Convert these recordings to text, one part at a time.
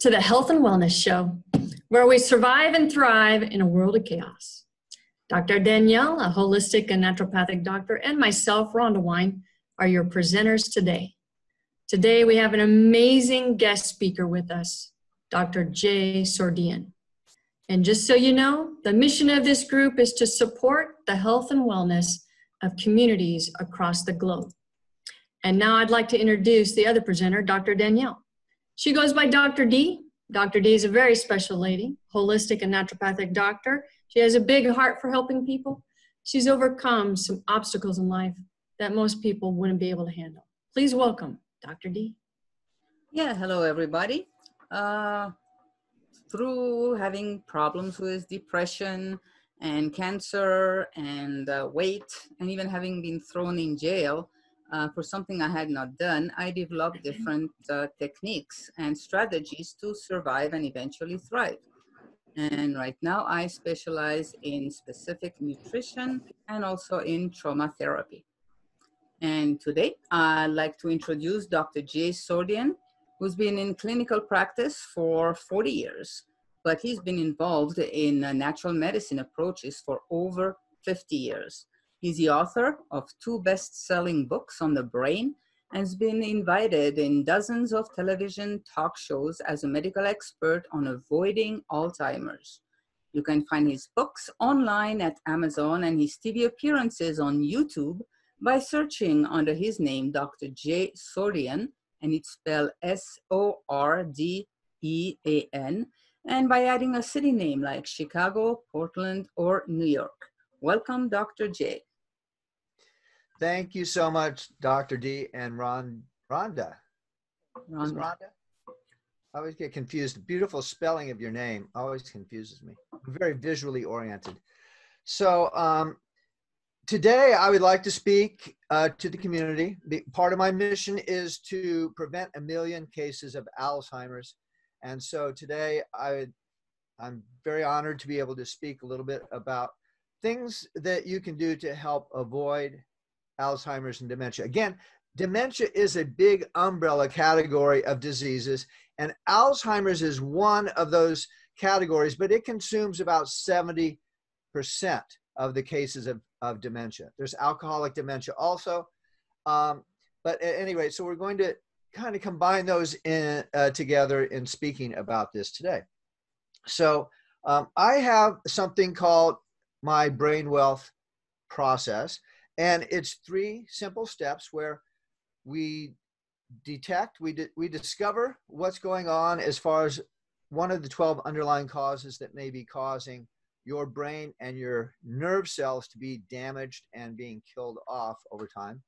to the Health and Wellness Show, where we survive and thrive in a world of chaos. Dr. Danielle, a holistic and naturopathic doctor, and myself, Rondea Wine, are your presenters today. Today, we have an amazing guest speaker with us, Dr. Jay Sordean. And just so you know, the mission of this group is to support the health and wellness of communities across the globe. And now I'd like to introduce the other presenter, Dr. Danielle. She goes by Dr. D. Dr. D is a very special lady, holistic and naturopathic doctor. She has a big heart for helping people. She's overcome some obstacles in life that most people wouldn't be able to handle. Please welcome Dr. D. Yeah, hello everybody. Uh, through having problems with depression and cancer and uh, weight, and even having been thrown in jail, uh, for something I had not done, I developed different uh, techniques and strategies to survive and eventually thrive. And right now I specialize in specific nutrition and also in trauma therapy. And today I'd like to introduce Dr. Jay Sordean, who's been in clinical practice for 40 years, but he's been involved in uh, natural medicine approaches for over 50 years. He's the author of two best selling books on the brain and has been invited in dozens of television talk shows as a medical expert on avoiding Alzheimer's. You can find his books online at Amazon and his TV appearances on YouTube by searching under his name, Dr. J. Sordean, and it's spelled S O R D E A N, and by adding a city name like Chicago, Portland, or New York. Welcome, Dr. J. Thank you so much, Dr. D and Ron, Rhonda. Rhonda. Rhonda? I always get confused. Beautiful spelling of your name always confuses me. I'm very visually oriented. So um, today I would like to speak uh, to the community. Part of my mission is to prevent a million cases of Alzheimer's. And so today I, I'm very honored to be able to speak a little bit about things that you can do to help avoid Alzheimer's, and dementia. Again, dementia is a big umbrella category of diseases, and Alzheimer's is one of those categories, but it consumes about 70% of the cases of, of dementia. There's alcoholic dementia also. Um, but at any rate, so we're going to kind of combine those in, uh, together in speaking about this today. So um, I have something called my brain wealth process. And it's three simple steps where we detect, we, di- we discover what's going on as far as one of the 12 underlying causes that may be causing your brain and your nerve cells to be damaged and being killed off over time.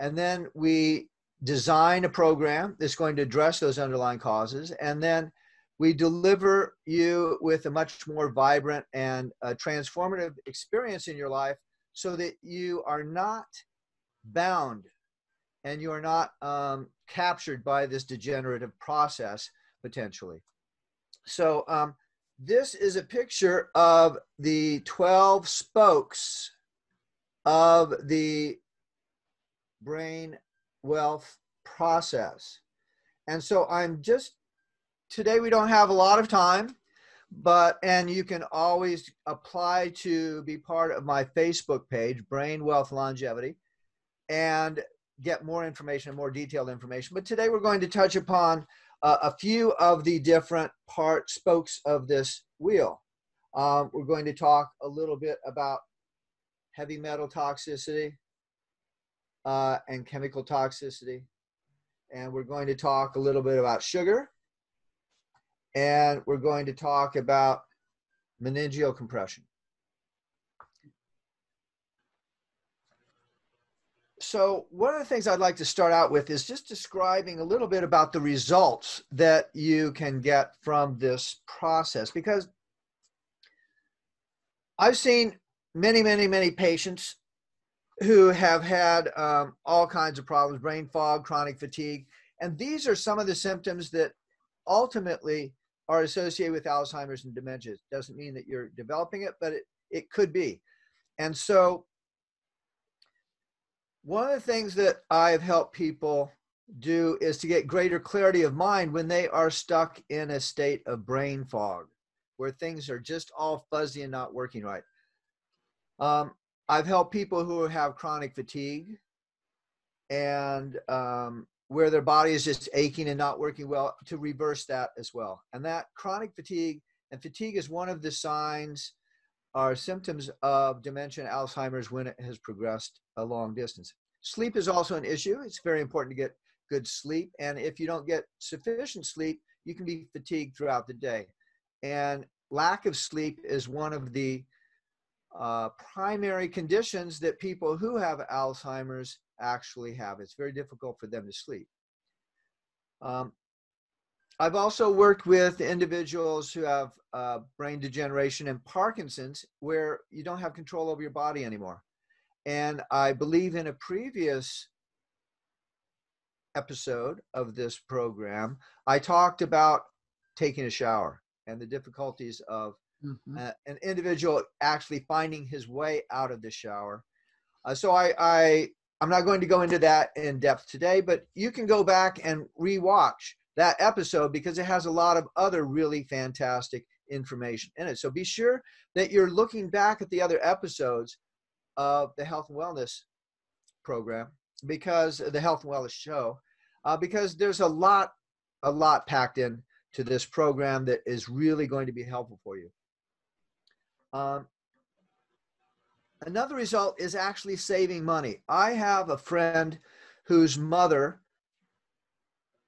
And then we design a program that's going to address those underlying causes. And then we deliver you with a much more vibrant and uh, transformative experience in your life so that you are not bound and you are not um, captured by this degenerative process potentially. So um, this is a picture of the 12 spokes of the brain wealth process. And so I'm just, today we don't have a lot of time but and you can always apply to be part of my facebook page brain wealth longevity and get more information more detailed information. But today we're going to touch upon uh, a few of the different part spokes of this wheel. Um, we're going to talk a little bit about heavy metal toxicity uh, and chemical toxicity and we're going to talk a little bit about sugar and we're going to talk about meningeal compression. So one of the things I'd like to start out with is just describing a little bit about the results that you can get from this process because I've seen many, many, many patients who have had um, all kinds of problems, brain fog, chronic fatigue, and these are some of the symptoms that ultimately are associated with Alzheimer's and dementia. It doesn't mean that you're developing it, but it, it could be. And so, one of the things that I've helped people do is to get greater clarity of mind when they are stuck in a state of brain fog, where things are just all fuzzy and not working right. Um, I've helped people who have chronic fatigue and um, where their body is just aching and not working well to reverse that as well. And that chronic fatigue and fatigue is one of the signs or symptoms of dementia and Alzheimer's when it has progressed a long distance. Sleep is also an issue. It's very important to get good sleep. And if you don't get sufficient sleep, you can be fatigued throughout the day. And lack of sleep is one of the uh, primary conditions that people who have Alzheimer's actually have. It's very difficult for them to sleep. Um, I've also worked with individuals who have uh, brain degeneration and Parkinson's where you don't have control over your body anymore. And I believe in a previous episode of this program, I talked about taking a shower and the difficulties of mm-hmm. uh, an individual actually finding his way out of the shower. Uh, so I, I, I'm not going to go into that in depth today, but you can go back and rewatch that episode because it has a lot of other really fantastic information in it. So be sure that you're looking back at the other episodes of the health and wellness program because the health and wellness show uh, because there's a lot a lot packed in to this program that is really going to be helpful for you um, another result is actually saving money i have a friend whose mother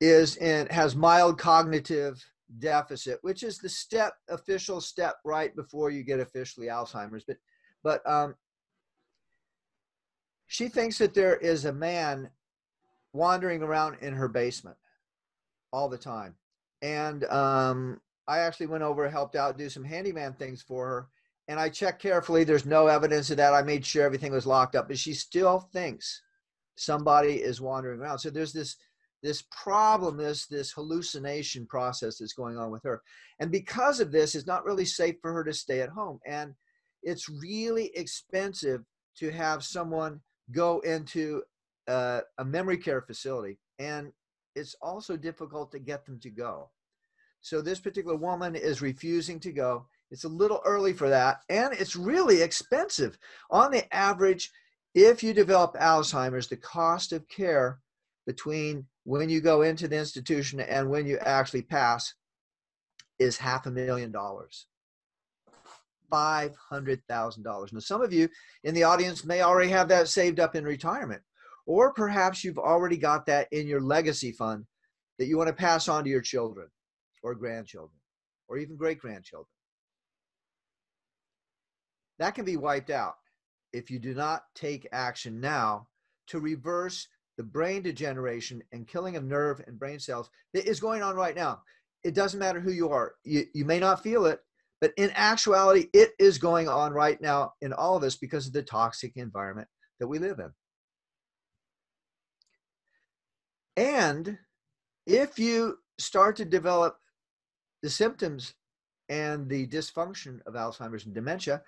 is in has mild cognitive deficit which is the step official step right before you get officially alzheimer's but but um, she thinks that there is a man wandering around in her basement all the time. And um, I actually went over, helped out, do some handyman things for her. And I checked carefully. There's no evidence of that. I made sure everything was locked up, but she still thinks somebody is wandering around. So there's this this problem, this this hallucination process that's going on with her. And because of this, it's not really safe for her to stay at home. And it's really expensive to have someone go into uh, a memory care facility, and it's also difficult to get them to go. So this particular woman is refusing to go. It's a little early for that, and it's really expensive. On the average, if you develop Alzheimer's, the cost of care between when you go into the institution and when you actually pass is half a million dollars. $500,000. Now, some of you in the audience may already have that saved up in retirement, or perhaps you've already got that in your legacy fund that you want to pass on to your children or grandchildren or even great grandchildren. That can be wiped out if you do not take action now to reverse the brain degeneration and killing of nerve and brain cells that is going on right now. It doesn't matter who you are. You, you may not feel it, but in actuality, it is going on right now in all of us because of the toxic environment that we live in. And if you start to develop the symptoms and the dysfunction of Alzheimer's and dementia,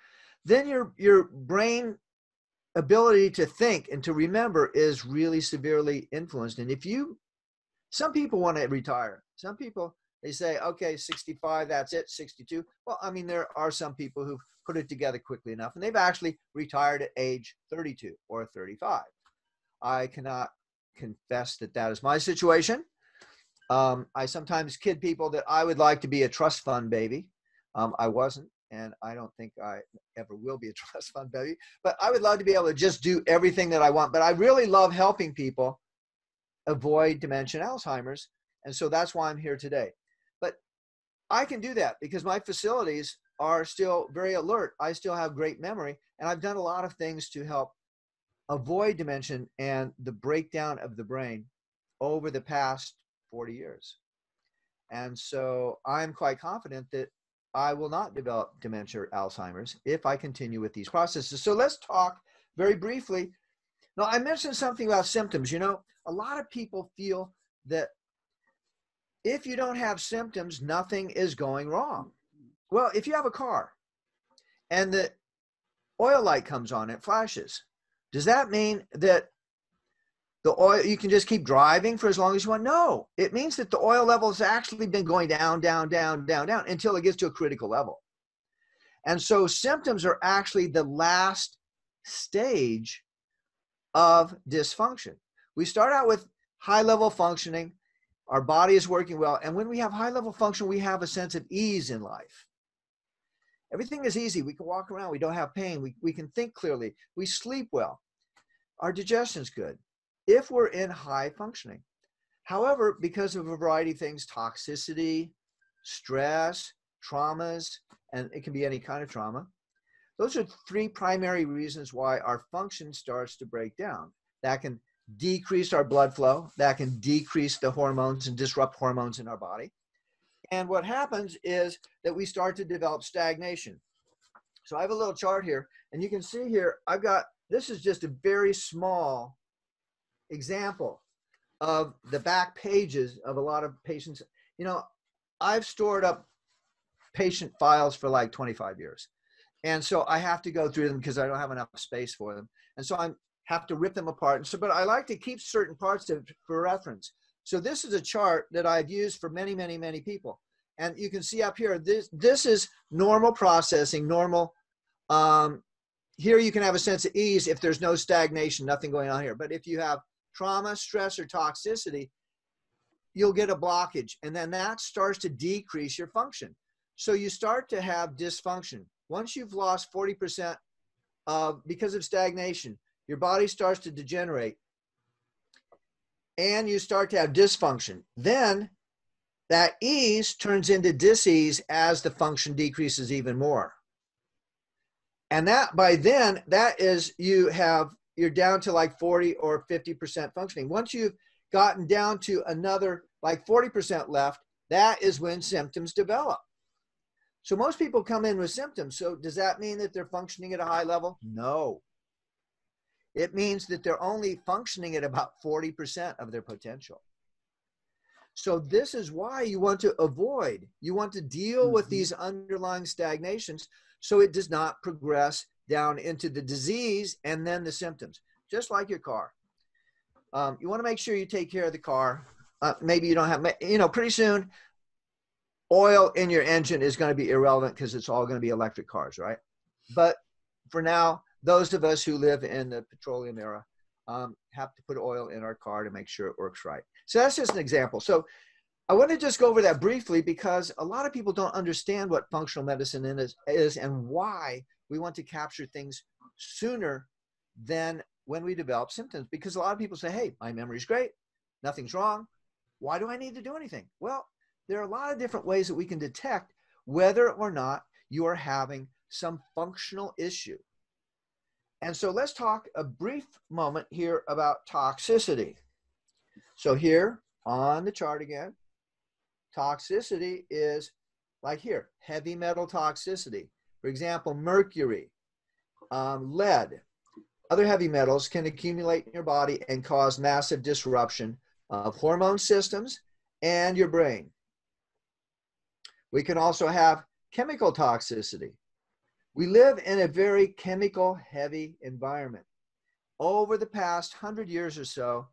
then your, your brain ability to think and to remember is really severely influenced. And if you, some people want to retire, some people they say, okay, 65, that's it, 62. Well, I mean, there are some people who've put it together quickly enough and they've actually retired at age 32 or 35. I cannot confess that that is my situation. Um, I sometimes kid people that I would like to be a trust fund baby. Um, I wasn't, and I don't think I ever will be a trust fund baby. But I would love to be able to just do everything that I want. But I really love helping people avoid dementia and Alzheimer's. And so that's why I'm here today. But I can do that because my facilities are still very alert. I still have great memory, and I've done a lot of things to help avoid dementia and the breakdown of the brain over the past 40 years. And so I'm quite confident that I will not develop dementia or Alzheimer's if I continue with these processes. So let's talk very briefly. Now, I mentioned something about symptoms. You know, a lot of people feel that if you don't have symptoms, nothing is going wrong. Well, if you have a car and the oil light comes on, it flashes, does that mean that the oil you can just keep driving for as long as you want. No it means that the oil level has actually been going down down down down down until it gets to a critical level. And so symptoms are actually the last stage of dysfunction. We start out with high level functioning. Our body is working well. And when we have high level function we have a sense of ease in life. Everything is easy. We can walk around. We don't have pain. We, we can think clearly. We sleep well. Our digestion's good if we're in high functioning. However, because of a variety of things, toxicity, stress, traumas, and it can be any kind of trauma, those are three primary reasons why our function starts to break down. That can decrease our blood flow, that can decrease the hormones and disrupt hormones in our body. And what happens is that we start to develop stagnation. So I have a little chart here, and you can see here, I've got this is just a very small example of the back pages of a lot of patients. You know, I've stored up patient files for like 25 years. And so I have to go through them because I don't have enough space for them. And so I have to rip them apart. And so, but I like to keep certain parts of, for reference. So this is a chart that I've used for many, many, many people. And you can see up here, this, this is normal processing, normal. Um, here you can have a sense of ease if there's no stagnation, nothing going on here. But if you have trauma, stress, or toxicity, you'll get a blockage. And then that starts to decrease your function. So you start to have dysfunction. Once you've lost 40% of, because of stagnation, your body starts to degenerate and you start to have dysfunction. Then that ease turns into disease as the function decreases even more. And that by then, that is you have you're down to like 40 or 50% functioning. Once you've gotten down to another like 40% left, that is when symptoms develop. So most people come in with symptoms. So does that mean that they're functioning at a high level? No. It means that they're only functioning at about 40% of their potential. So this is why you want to avoid, you want to deal mm-hmm. with these underlying stagnations so it does not progress down into the disease and then the symptoms, just like your car. Um, you want to make sure you take care of the car. Uh, maybe you don't have, you know, pretty soon, oil in your engine is going to be irrelevant because it's all going to be electric cars, right? But for now, those of us who live in the petroleum era um, have to put oil in our car to make sure it works right. So that's just an example. So I want to just go over that briefly because a lot of people don't understand what functional medicine is, is and why we want to capture things sooner than when we develop symptoms. Because a lot of people say hey my memory's great nothing's wrong why do i need to do anything? Well there are a lot of different ways that we can detect whether or not you are having some functional issue. And so let's talk a brief moment here about toxicity. So here on the chart again toxicity is like here heavy metal toxicity for example, mercury, um, lead, other heavy metals can accumulate in your body and cause massive disruption of hormone systems and your brain. We can also have chemical toxicity. We live in a very chemical heavy environment. Over the past hundred years or so,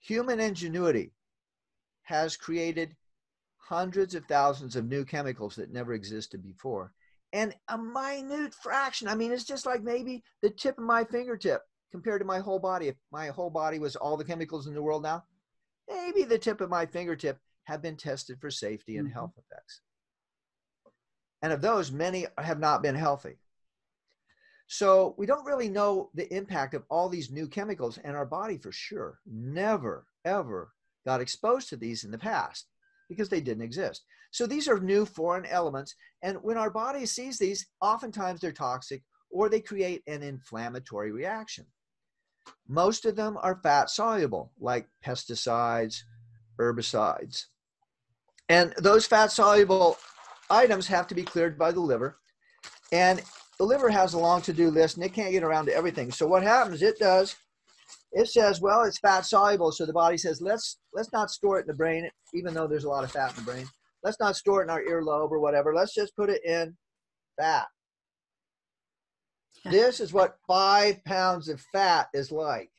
human ingenuity has created hundreds of thousands of new chemicals that never existed before and a minute fraction. I mean, it's just like maybe the tip of my fingertip compared to my whole body. If my whole body was all the chemicals in the world now, maybe the tip of my fingertip have been tested for safety and mm-hmm. health effects. And of those, many have not been healthy. So we don't really know the impact of all these new chemicals, and our body for sure never, ever got exposed to these in the past because they didn't exist. So these are new foreign elements. And when our body sees these, oftentimes they're toxic or they create an inflammatory reaction. Most of them are fat soluble, like pesticides, herbicides. And those fat soluble items have to be cleared by the liver. And the liver has a long to do list and it can't get around to everything. So what happens, it does it says, well, it's fat soluble. So the body says, let's let's not store it in the brain, even though there's a lot of fat in the brain. Let's not store it in our earlobe or whatever. Let's just put it in fat. This is what five pounds of fat is like.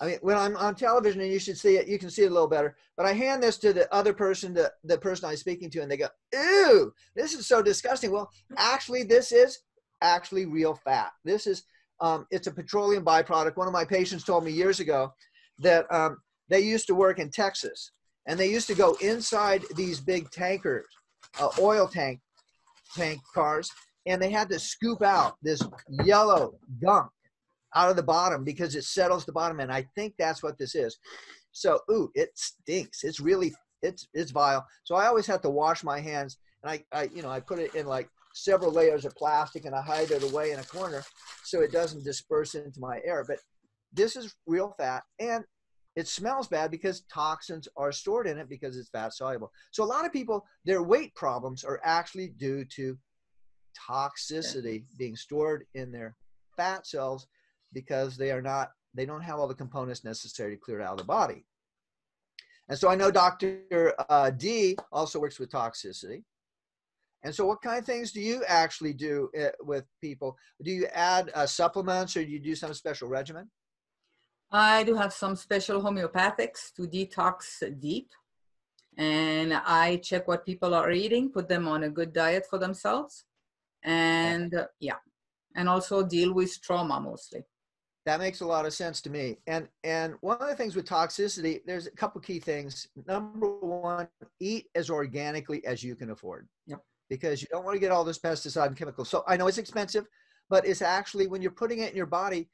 I mean, when I'm on television and you should see it, you can see it a little better. But I hand this to the other person, the, the person I'm speaking to, and they go, Ew, this is so disgusting. Well, actually, this is actually real fat. This is, um, it's a petroleum byproduct. One of my patients told me years ago that um, they used to work in Texas and they used to go inside these big tankers, uh, oil tank, tank cars, and they had to scoop out this yellow gunk out of the bottom because it settles the bottom. And I think that's what this is. So, ooh, it stinks. It's really, it's, it's vile. So I always have to wash my hands and I, I, you know, I put it in like several layers of plastic and I hide it away in a corner so it doesn't disperse into my air. But this is real fat and it smells bad because toxins are stored in it because it's fat soluble. So a lot of people, their weight problems are actually due to toxicity being stored in their fat cells because they are not they don't have all the components necessary to clear it out of the body. And so I know Dr. Uh, D also works with toxicity. And so, what kind of things do you actually do uh, with people? Do you add uh, supplements or do you do some special regimen? I do have some special homeopathics to detox deep. And I check what people are eating, put them on a good diet for themselves. And uh, yeah, and also deal with trauma mostly. That makes a lot of sense to me. And and one of the things with toxicity, there's a couple key things. Number one, eat as organically as you can afford. Yep. Because you don't want to get all this pesticide and chemicals. So I know it's expensive, but it's actually when you're putting it in your body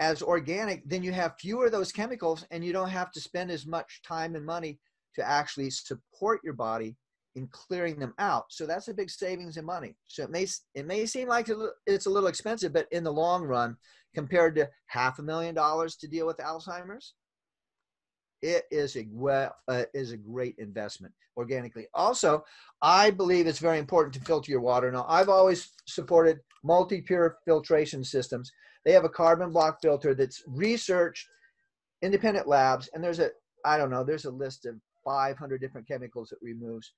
as organic, then you have fewer of those chemicals and you don't have to spend as much time and money to actually support your body in clearing them out. So that's a big savings in money. So it may it may seem like it's a little expensive, but in the long run, compared to half a million dollars to deal with Alzheimer's, it is a well uh, is a great investment organically. Also, I believe it's very important to filter your water. Now, I've always supported Multipure filtration systems. They have a carbon block filter that's researched independent labs, and there's a I don't know, there's a list of 500 different chemicals it removes.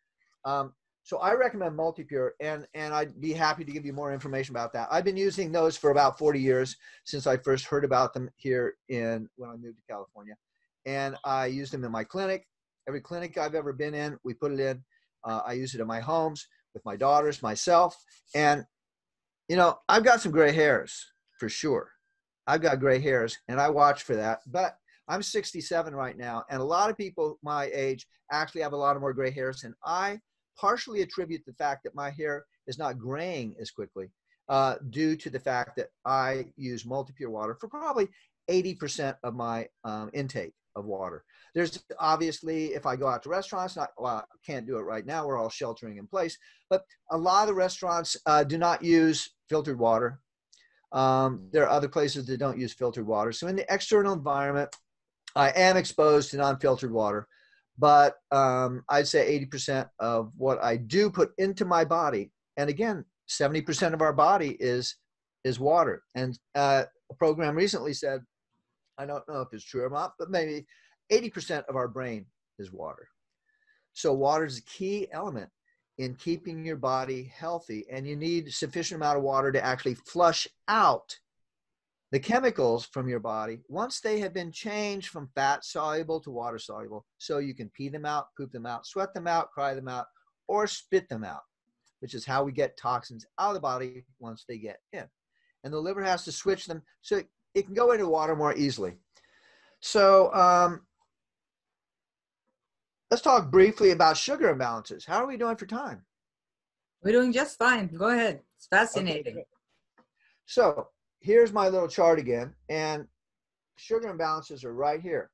Um, so I recommend Multipure, and and I'd be happy to give you more information about that. I've been using those for about 40 years since I first heard about them here in when I moved to California, and I use them in my clinic. Every clinic I've ever been in, we put it in. Uh, I use it in my homes with my daughters, myself, and you know I've got some gray hairs for sure. I've got gray hairs, and I watch for that. But I'm 67 right now, and a lot of people my age actually have a lot of more gray hairs, and I partially attribute the fact that my hair is not graying as quickly uh, due to the fact that I use Multipure water for probably 80% of my um, intake of water. There's obviously, if I go out to restaurants, not, well, I can't do it right now. We're all sheltering in place, but a lot of the restaurants uh, do not use filtered water. Um, there are other places that don't use filtered water. So in the external environment, I am exposed to non-filtered water but um, I'd say 80% of what I do put into my body, and again, 70% of our body is is water. And uh, a program recently said, I don't know if it's true or not, but maybe 80% of our brain is water. So water is a key element in keeping your body healthy, and you need sufficient amount of water to actually flush out the chemicals from your body once they have been changed from fat soluble to water soluble so you can pee them out poop them out sweat them out cry them out or spit them out which is how we get toxins out of the body once they get in and the liver has to switch them so it can go into water more easily. So um, let's talk briefly about sugar imbalances. How are we doing for time? We're doing just fine. Go ahead. It's fascinating. okay. so here's my little chart again, and sugar imbalances are right here.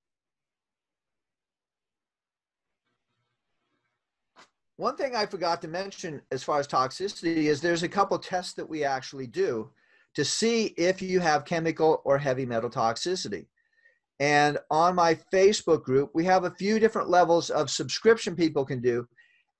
One thing I forgot to mention as far as toxicity is there's a couple tests that we actually do to see if you have chemical or heavy metal toxicity. And on my Facebook group, we have a few different levels of subscription people can do.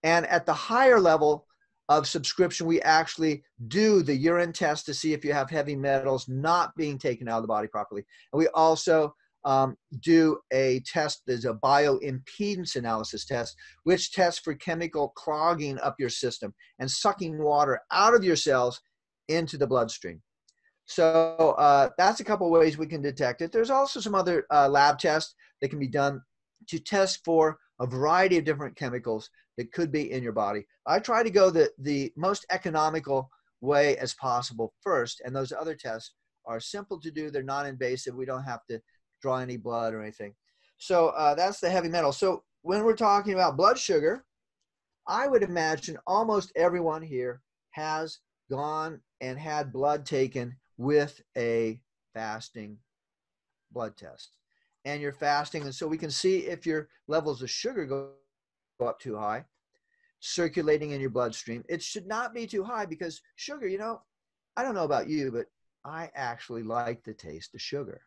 And at the higher level, of subscription, we actually do the urine test to see if you have heavy metals not being taken out of the body properly. And we also um, do a test, there's a bioimpedance analysis test, which tests for chemical clogging up your system and sucking water out of your cells into the bloodstream. So uh, that's a couple ways we can detect it. There's also some other uh, lab tests that can be done to test for a variety of different chemicals that could be in your body. I try to go the, the most economical way as possible first, and those other tests are simple to do. They're non-invasive. We don't have to draw any blood or anything. So uh, that's the heavy metal. So when we're talking about blood sugar, I would imagine almost everyone here has gone and had blood taken with a fasting blood test. And you're fasting, and so we can see if your levels of sugar go, up too high, circulating in your bloodstream. It should not be too high because sugar, you know, I don't know about you, but I actually like the taste of sugar.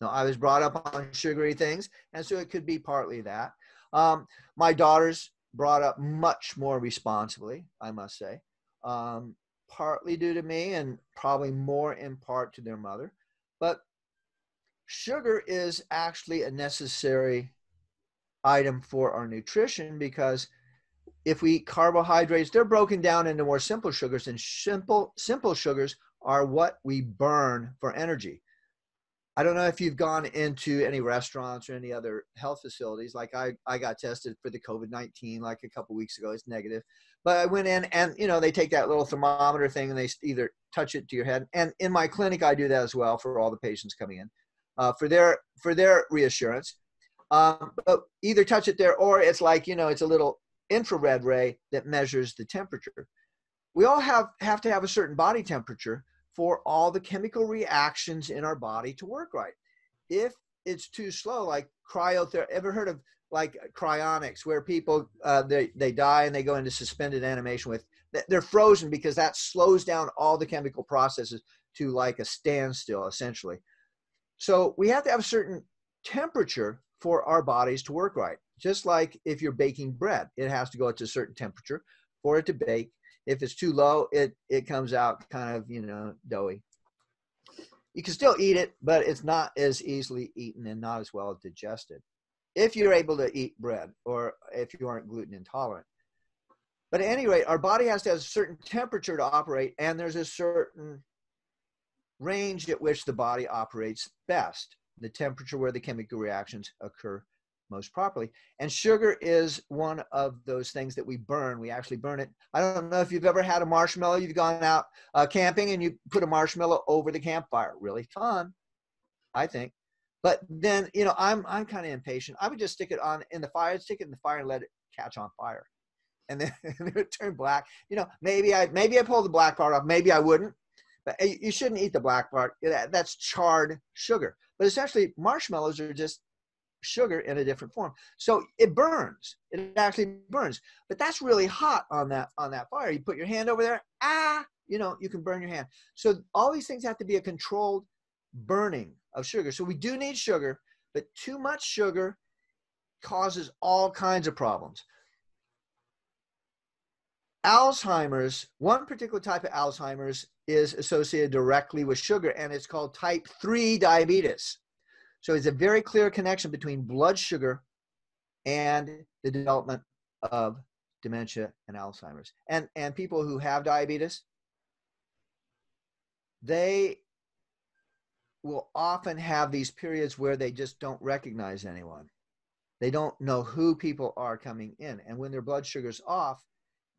Now, I was brought up on sugary things, and so it could be partly that. Um, my daughters brought up much more responsibly, I must say. Um, partly due to me and probably more in part to their mother. But sugar is actually a necessary item for our nutrition because if we eat carbohydrates, they're broken down into more simple sugars, and simple simple sugars are what we burn for energy. I don't know if you've gone into any restaurants or any other health facilities. Like I, I got tested for the COVID 19 like a couple weeks ago. It's negative. But I went in and, you know, they take that little thermometer thing and they either touch it to your head. And in my clinic, I do that as well for all the patients coming in uh, for their, for their reassurance. Um, but either touch it there or it's like, you know, it's a little infrared ray that measures the temperature. We all have, have to have a certain body temperature for all the chemical reactions in our body to work right. If it's too slow, like cryotherapy, ever heard of like cryonics, where people uh, they they die and they go into suspended animation with they're frozen because that slows down all the chemical processes to like a standstill essentially. So we have to have a certain temperature for our bodies to work right. Just like if you're baking bread, it has to go to a certain temperature for it to bake if it's too low, it it comes out kind of you know doughy. You can still eat it, but it's not as easily eaten and not as well digested. If you're able to eat bread, or if you aren't gluten intolerant. But at any rate, our body has to have a certain temperature to operate, and there's a certain range at which the body operates best. The temperature where the chemical reactions occur most properly. And sugar is one of those things that we burn. We actually burn it. I don't know if you've ever had a marshmallow. You've gone out uh, camping and you put a marshmallow over the campfire. Really fun, I think. But then, you know, I'm I'm kind of impatient. I would just stick it on in the fire, stick it in the fire, and let it catch on fire, and then it would turn black. You know, maybe I maybe I pull the black part off. Maybe I wouldn't. But you shouldn't eat the black part. That's charred sugar. But essentially, marshmallows are just sugar in a different form. So it burns. It actually burns. But that's really hot on that on that fire. You put your hand over there, ah, you know, you can burn your hand. So all these things have to be a controlled burning of sugar. So we do need sugar, but too much sugar causes all kinds of problems. Alzheimer's, one particular type of Alzheimer's is associated directly with sugar, and it's called type 3 diabetes. So it's a very clear connection between blood sugar and the development of dementia and Alzheimer's. And, and people who have diabetes, they will often have these periods where they just don't recognize anyone. They don't know who people are coming in. And when their blood sugar's off,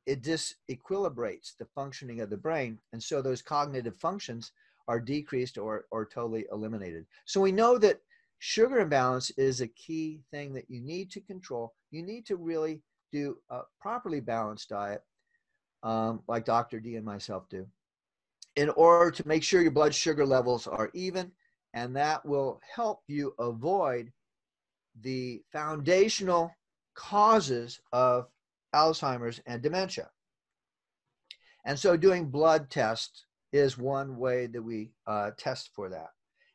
it disequilibrates the functioning of the brain. And so those cognitive functions are decreased or, or totally eliminated. So we know that sugar imbalance is a key thing that you need to control. You need to really do a properly balanced diet, um, like Dr. D and myself do, in order to make sure your blood sugar levels are even, and that will help you avoid the foundational causes of Alzheimer's and dementia. And so doing blood tests is one way that we uh, test for that.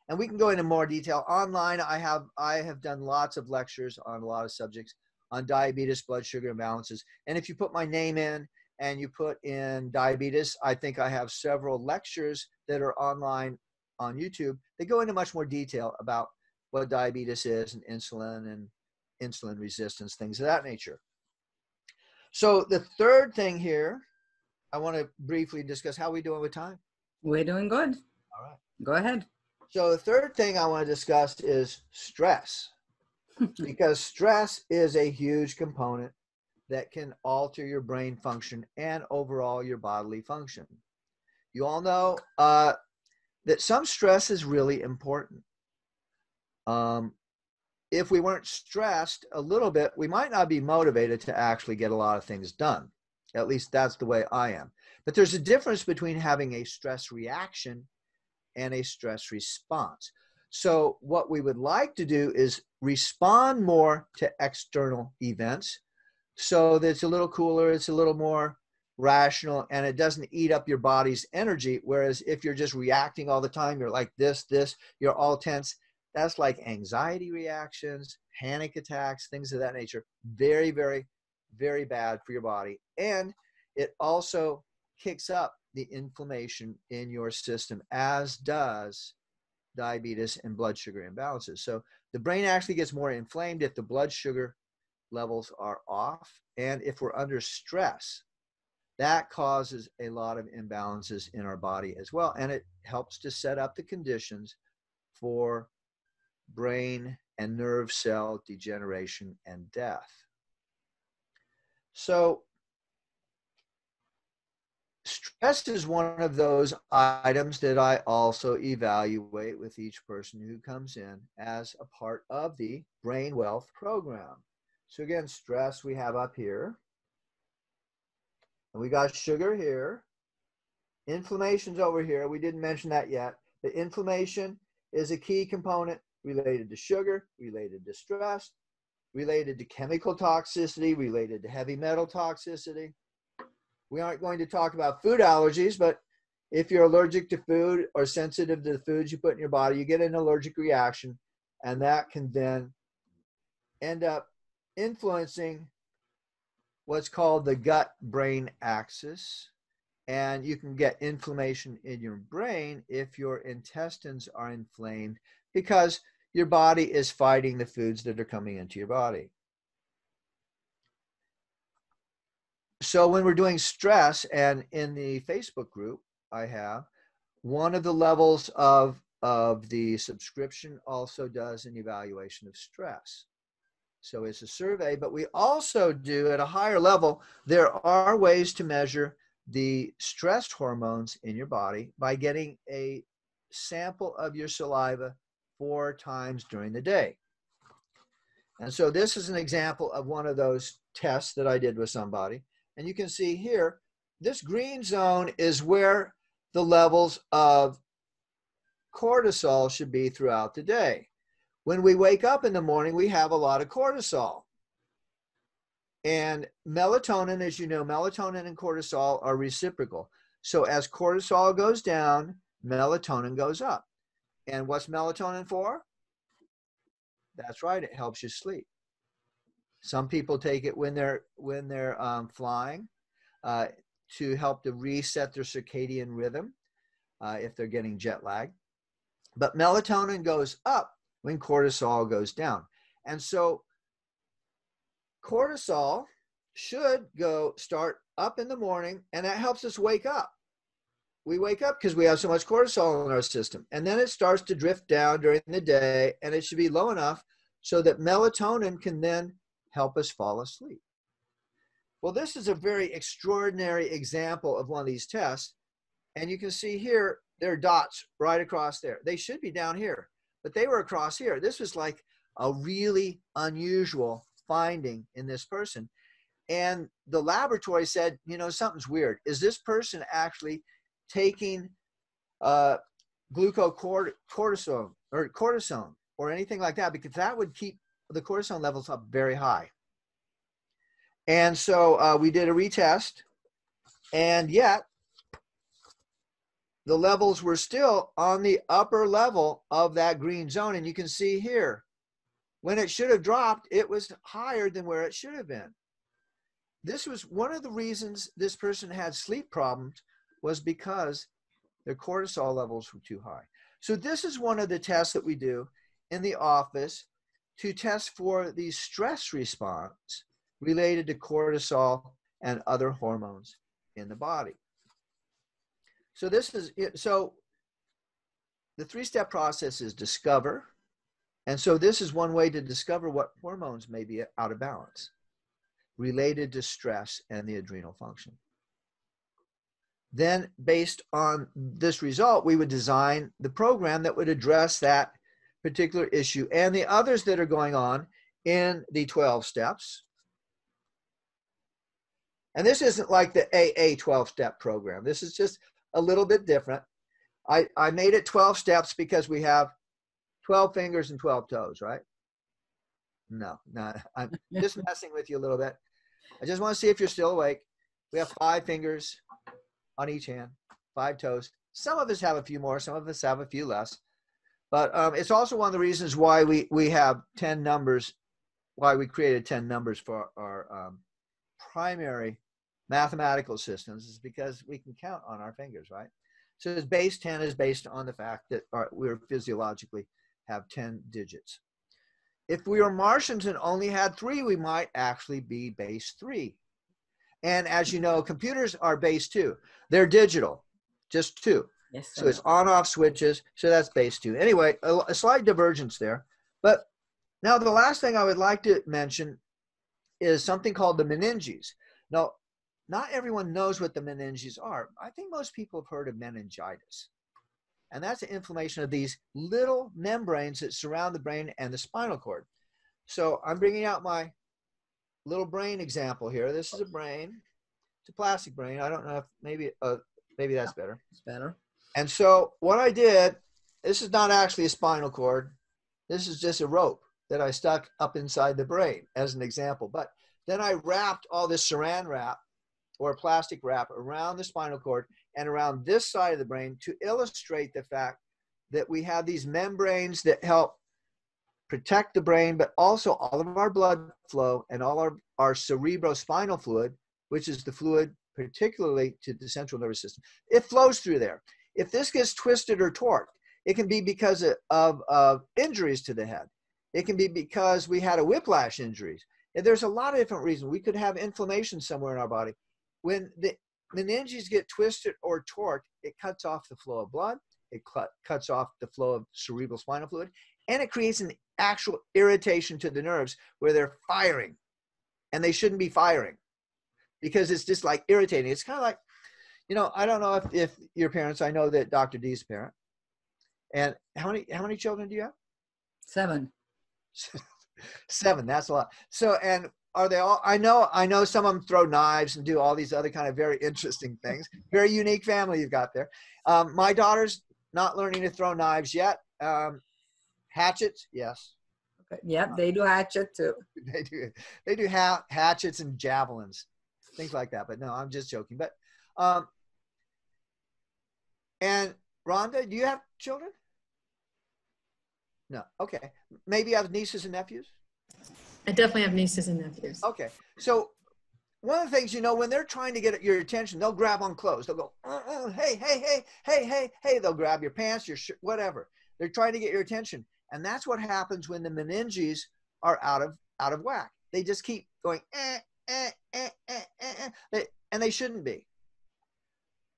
And we can go into more detail. Online i have i have done lots of lectures on a lot of subjects on diabetes blood sugar imbalances. And if you put my name in and you put in diabetes i think i have several lectures that are online on youtube they go into much more detail about what diabetes is and insulin and insulin resistance things of that nature so the third thing here i want to briefly discuss how we doing with time we're doing good All right. Go ahead. So the third thing I want to discuss is stress, because stress is a huge component that can alter your brain function and overall your bodily function. You all know uh, that some stress is really important. Um, if we weren't stressed a little bit, we might not be motivated to actually get a lot of things done. At least that's the way I am. But there's a difference between having a stress reaction and a stress response. So, what we would like to do is respond more to external events so that it's a little cooler, it's a little more rational, and it doesn't eat up your body's energy. Whereas if you're just reacting all the time, you're like this, this, you're all tense. That's like anxiety reactions, panic attacks, things of that nature. Very, very, very bad for your body. And it also kicks up the inflammation in your system, as does diabetes and blood sugar imbalances. So the brain actually gets more inflamed if the blood sugar levels are off and if we're under stress. That causes a lot of imbalances in our body as well. And it helps to set up the conditions for brain and nerve cell degeneration and death. So Stress is one of those items that I also evaluate with each person who comes in as a part of the Brain Wealth program. So again, stress we have up here. And we got sugar here. Inflammation's over here. We didn't mention that yet. The inflammation is a key component related to sugar, related to stress, related to chemical toxicity, related to heavy metal toxicity we aren't going to talk about food allergies, but if you're allergic to food or sensitive to the foods you put in your body, you get an allergic reaction, and that can then end up influencing what's called the gut brain axis. And you can get inflammation in your brain if your intestines are inflamed because your body is fighting the foods that are coming into your body. so when we're doing stress and in the facebook group i have one of the levels of of the subscription also does an evaluation of stress so it's a survey but we also do at a higher level there are ways to measure the stress hormones in your body by getting a sample of your saliva four times during the day and so this is an example of one of those tests that i did with somebody and you can see here, this green zone is where the levels of cortisol should be throughout the day. When we wake up in the morning, we have a lot of cortisol. And melatonin, as you know, melatonin and cortisol are reciprocal. So as cortisol goes down, melatonin goes up. And what's melatonin for? That's right, it helps you sleep. Some people take it when they're when they're um, flying uh, to help to reset their circadian rhythm uh, if they're getting jet lag. But melatonin goes up when cortisol goes down, and so cortisol should go start up in the morning, and that helps us wake up. We wake up because we have so much cortisol in our system, and then it starts to drift down during the day, and it should be low enough so that melatonin can then help us fall asleep. Well, this is a very extraordinary example of one of these tests. And you can see here, there are dots right across there. They should be down here, but they were across here. This was like a really unusual finding in this person. And the laboratory said, you know, something's weird. Is this person actually taking uh, or cortisone or anything like that? Because that would keep the cortisone levels up very high. And so uh, we did a retest, and yet the levels were still on the upper level of that green zone. And you can see here, when it should have dropped, it was higher than where it should have been. This was one of the reasons this person had sleep problems was because their cortisol levels were too high. So this is one of the tests that we do in the office to test for the stress response related to cortisol and other hormones in the body. So this is so the three step process is discover. And so this is one way to discover what hormones may be out of balance related to stress and the adrenal function. Then, based on this result, we would design the program that would address that particular issue and the others that are going on in the 12 steps. And this isn't like the AA 12 step program. This is just a little bit different. I, I made it 12 steps because we have 12 fingers and 12 toes, right? No, no, I'm just messing with you a little bit. I just want to see if you're still awake. We have five fingers on each hand, five toes. Some of us have a few more, some of us have a few less. But um, it's also one of the reasons why we, we have 10 numbers, why we created 10 numbers for our um, primary mathematical systems is because we can count on our fingers, right? So this base 10 is based on the fact that our, we're physiologically have 10 digits. If we were Martians and only had three, we might actually be base three. And as you know, computers are base two. They're digital, just two. Yes, so it's on off switches. So that's base two. Anyway, a, a slight divergence there. But now the last thing I would like to mention is something called the meninges. Now, not everyone knows what the meninges are. I think most people have heard of meningitis. And that's the inflammation of these little membranes that surround the brain and the spinal cord. So I'm bringing out my little brain example here. This is a brain. It's a plastic brain. I don't know if maybe uh, maybe that's better. It's better. And so what I did, this is not actually a spinal cord. This is just a rope that I stuck up inside the brain as an example. But then I wrapped all this saran wrap or plastic wrap around the spinal cord and around this side of the brain to illustrate the fact that we have these membranes that help protect the brain, but also all of our blood flow and all our, our cerebrospinal fluid, which is the fluid particularly to the central nervous system. It flows through there. If this gets twisted or torqued, it can be because of, of, of injuries to the head. It can be because we had a whiplash injuries. And there's a lot of different reasons. We could have inflammation somewhere in our body. When the meninges get twisted or torqued, it cuts off the flow of blood, it cut, cuts off the flow of cerebral spinal fluid, and it creates an actual irritation to the nerves where they're firing and they shouldn't be firing because it's just like irritating. It's kind of like, you know, I don't know if, if your parents, I know that Dr. D's parent. And how many how many children do you have? Seven. Seven, that's a lot. So and are they all i know i know some of them throw knives and do all these other kind of very interesting things. Very unique family you've got there. Um, my daughter's not learning to throw knives yet. Um, hatchets yes. Okay. yep they do hatchet too. they do they do ha- hatchets and javelins things like that but no i'm just joking but um, and Rondea do you have children? No okay maybe you have nieces and nephews I definitely have nieces and nephews. Okay. So one of the things, you know, when they're trying to get your attention, they'll grab on clothes. They'll go, uh, uh, hey, hey, hey, hey, hey, hey. They'll grab your pants, your shirt, whatever. They're trying to get your attention. And that's what happens when the meninges are out of out of whack. They just keep going, eh, eh, eh, eh, eh, eh, and they shouldn't be.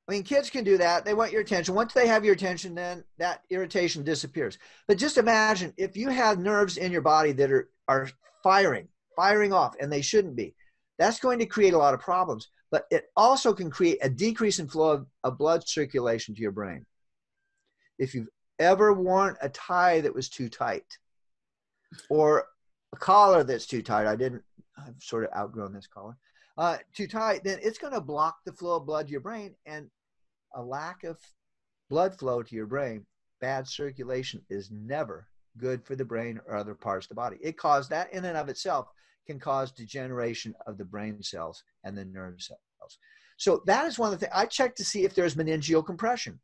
I mean, kids can do that. They want your attention. Once they have your attention, then that irritation disappears. But just imagine if you have nerves in your body that are, are firing, firing off, and they shouldn't be. That's going to create a lot of problems, but it also can create a decrease in flow of, of blood circulation to your brain. If you've ever worn a tie that was too tight or a collar that's too tight, I didn't, I've sort of outgrown this collar, uh, too tight, then it's going to block the flow of blood to your brain and a lack of blood flow to your brain, bad circulation is never good for the brain or other parts of the body. It caused that in and of itself can cause degeneration of the brain cells and the nerve cells. So that is one of the things I checked to see if there's meningeal compression.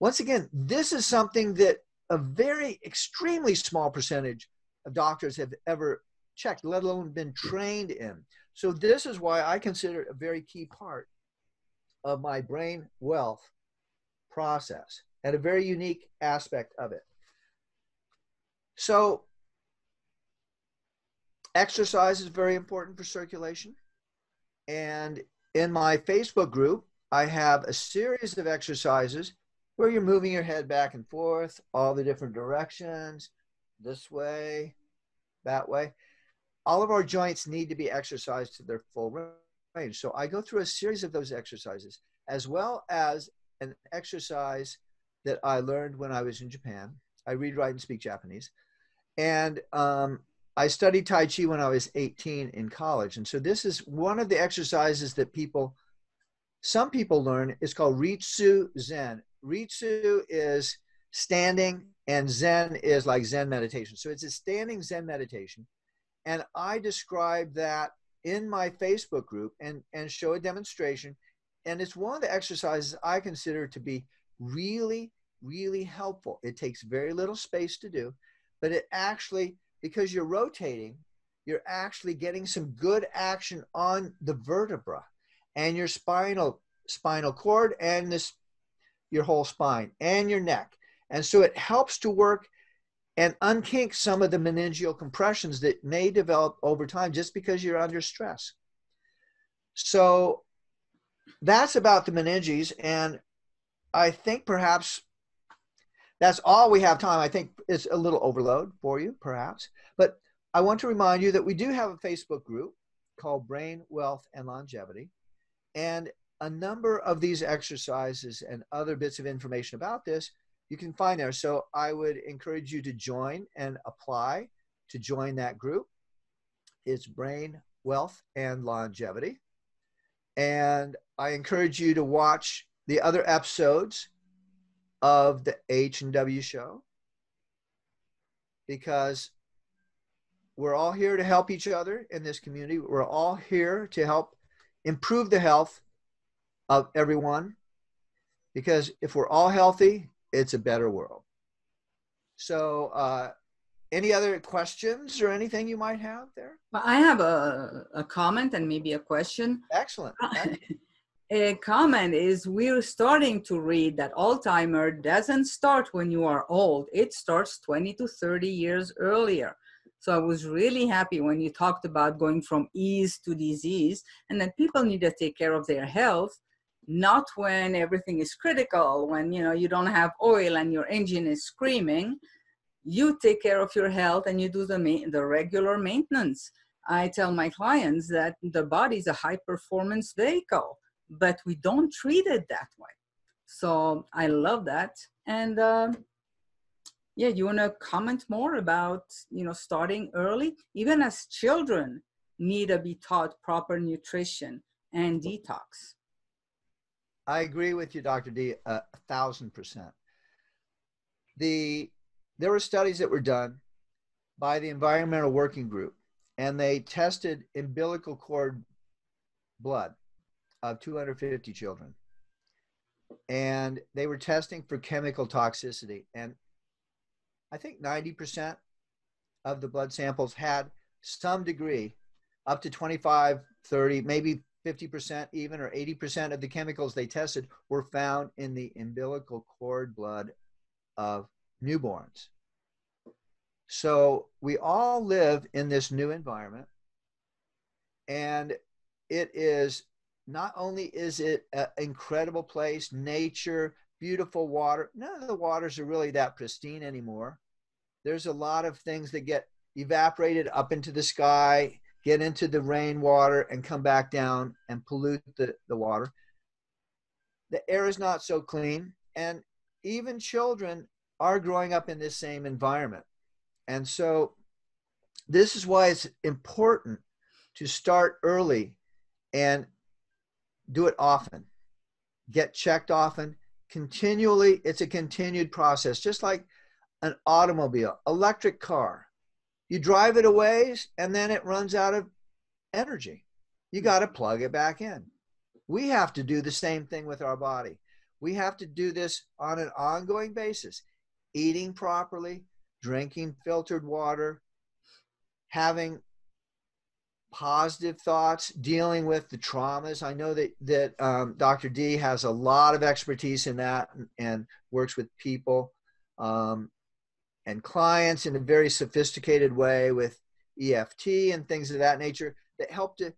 Once again, this is something that a very extremely small percentage of doctors have ever checked, let alone been trained in. So this is why I consider it a very key part of my brain wealth process and a very unique aspect of it. So, exercise is very important for circulation. And in my Facebook group, I have a series of exercises where you're moving your head back and forth, all the different directions, this way, that way. All of our joints need to be exercised to their full range. So I go through a series of those exercises, as well as an exercise that I learned when I was in Japan. I read, write, and speak Japanese. And um, I studied Tai Chi when I was 18 in college. And so this is one of the exercises that people, some people learn, is called Ritsu Zen. Ritsu is standing and Zen is like Zen meditation. So it's a standing Zen meditation. And I describe that in my Facebook group and, and show a demonstration. And it's one of the exercises I consider to be really, really helpful. It takes very little space to do, but it actually, because you're rotating, you're actually getting some good action on the vertebra and your spinal spinal cord and this your whole spine and your neck. And so it helps to work and unkink some of the meningeal compressions that may develop over time just because you're under stress. So that's about the meninges. And I think perhaps that's all we have time. I think it's a little overload for you, perhaps. But I want to remind you that we do have a Facebook group called Brain, Wealth, and Longevity. And a number of these exercises and other bits of information about this you can find there. So I would encourage you to join and apply to join that group. It's Brain, Wealth, and Longevity. And I encourage you to watch the other episodes of the H and W show because we're all here to help each other in this community. We're all here to help improve the health of everyone because if we're all healthy, it's a better world. So, uh, any other questions or anything you might have there? Well, I have a, a comment and maybe a question. Excellent. a comment is we're starting to read that Alzheimer doesn't start when you are old, it starts 20 to 30 years earlier. So I was really happy when you talked about going from ease to disease and that people need to take care of their health not when everything is critical when you know you don't have oil and your engine is screaming. You take care of your health and you do the ma- the regular maintenance. I tell my clients that the body is a high performance vehicle but we don't treat it that way so i love that and uh, yeah you want to comment more about you know starting early even as children need to be taught proper nutrition and detox I agree with you, Dr. D, a thousand percent. The there were studies that were done by the Environmental Working Group, and they tested umbilical cord blood of 250 children. And they were testing for chemical toxicity. And I think 90% of the blood samples had some degree, up to 25, 30, maybe 50% even or 80% of the chemicals they tested were found in the umbilical cord blood of newborns. So we all live in this new environment and it is not only is it an incredible place, nature, beautiful water, none of the waters are really that pristine anymore. There's a lot of things that get evaporated up into the sky get into the rainwater and come back down and pollute the, the water. The air is not so clean, and even children are growing up in this same environment. And so, this is why it's important to start early and do it often. Get checked often, continually. It's a continued process, just like an automobile, electric car you drive it a ways and then it runs out of energy. You hmm. got to plug it back in. We have to do the same thing with our body. We have to do this on an ongoing basis eating properly, drinking filtered water, having positive thoughts, dealing with the traumas. I know that that um, Dr. D has a lot of expertise in that and, and works with people. Um, and clients in a very sophisticated way with EFT and things of that nature that help to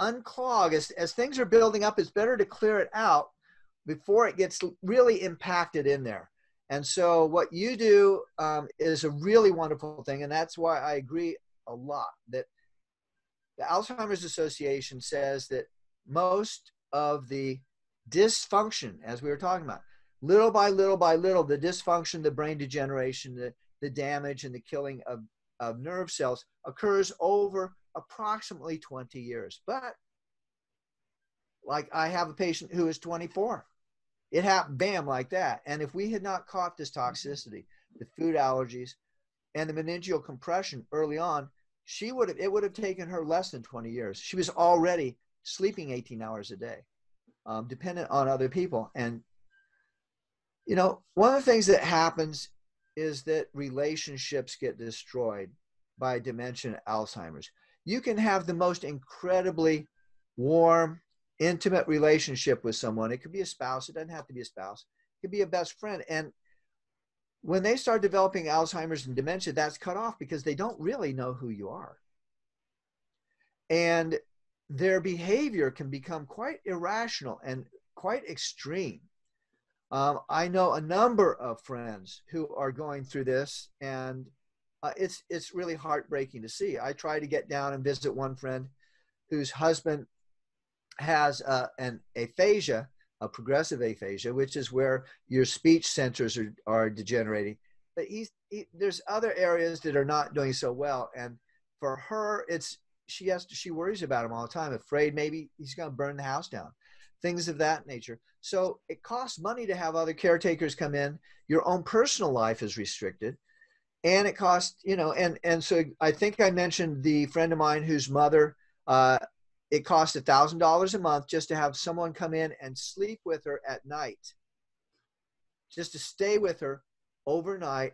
unclog as, as things are building up it's better to clear it out before it gets really impacted in there. And so what you do um, is a really wonderful thing. And that's why I agree a lot that the Alzheimer's Association says that most of the dysfunction, as we were talking about, little by little by little, the dysfunction, the brain degeneration, the, the damage and the killing of, of nerve cells occurs over approximately 20 years. But like I have a patient who is 24. It happened, bam, like that. And if we had not caught this toxicity, the food allergies, and the meningeal compression early on, she would have, it would have taken her less than 20 years. She was already sleeping 18 hours a day, um, dependent on other people. And, you know, one of the things that happens is that relationships get destroyed by dementia Alzheimer's. You can have the most incredibly warm, intimate relationship with someone. It could be a spouse, it doesn't have to be a spouse, it could be a best friend. And when they start developing Alzheimer's and dementia, that's cut off because they don't really know who you are. And their behavior can become quite irrational and quite extreme. Um, I know a number of friends who are going through this, and uh, it's it's really heartbreaking to see. I try to get down and visit one friend whose husband has uh, an aphasia, a progressive aphasia, which is where your speech centers are, are degenerating. But he's, he, there's other areas that are not doing so well. And for her, it's, she has to, she worries about him all the time, afraid maybe he's going to burn the house down, things of that nature. So it costs money to have other caretakers come in. Your own personal life is restricted. And it costs, you know, and, and so I think I mentioned the friend of mine whose mother uh, it costs a thousand dollars a month just to have someone come in and sleep with her at night. Just to stay with her overnight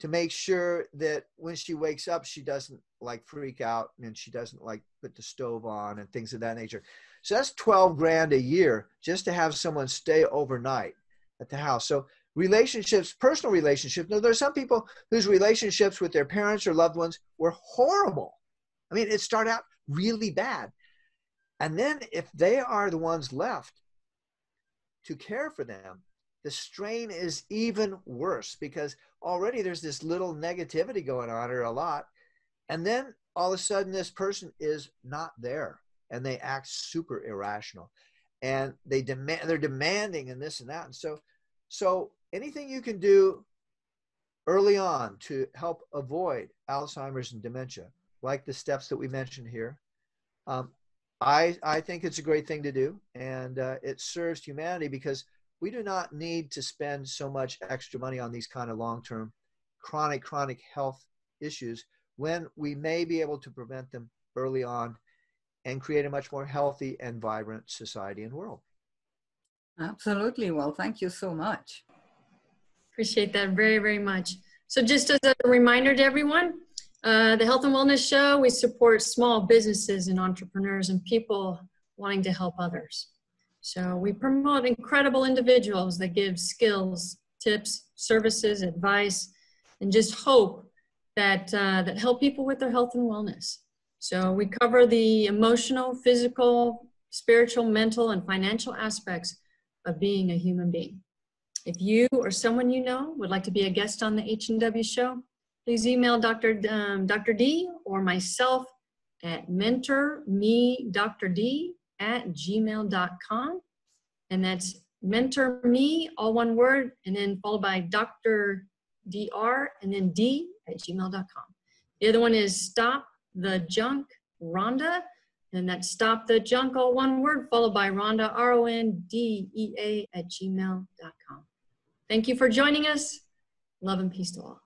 to make sure that when she wakes up she doesn't like freak out and she doesn't like put the stove on and things of that nature. So that's 12 grand a year just to have someone stay overnight at the house. So relationships personal relationships now are some people whose relationships with their parents or loved ones were horrible. I mean it started out really bad and then if they are the ones left to care for them, the strain is even worse because already there's this little negativity going on or a lot. And then all of a sudden this person is not there and they act super irrational and they demand they're demanding and this and that. And so so anything you can do early on to help avoid Alzheimer's and dementia, like the steps that we mentioned here, um, I, I think it's a great thing to do, and uh, it serves humanity because we do not need to spend so much extra money on these kind of long term chronic, chronic health issues when we may be able to prevent them early on and create a much more healthy and vibrant society and world. Absolutely. Well, thank you so much. Appreciate that very, very much. So, just as a reminder to everyone, uh, the Health and Wellness Show, we support small businesses and entrepreneurs and people wanting to help others. So we promote incredible individuals that give skills, tips, services, advice, and just hope that, uh, that help people with their health and wellness. So we cover the emotional, physical, spiritual, mental, and financial aspects of being a human being. If you or someone you know would like to be a guest on the H&W show, please email Dr. Um, Dr. D or myself at mentormedrd at gmail.com. And that's mentor me, all one word, and then followed by Dr. Dr. and then D at gmail.com. The other one is stop the junk Rondea, and that's stop the junk, all one word, followed by Rondea, R O N D E A at gmail.com. Thank you for joining us. Love and peace to all.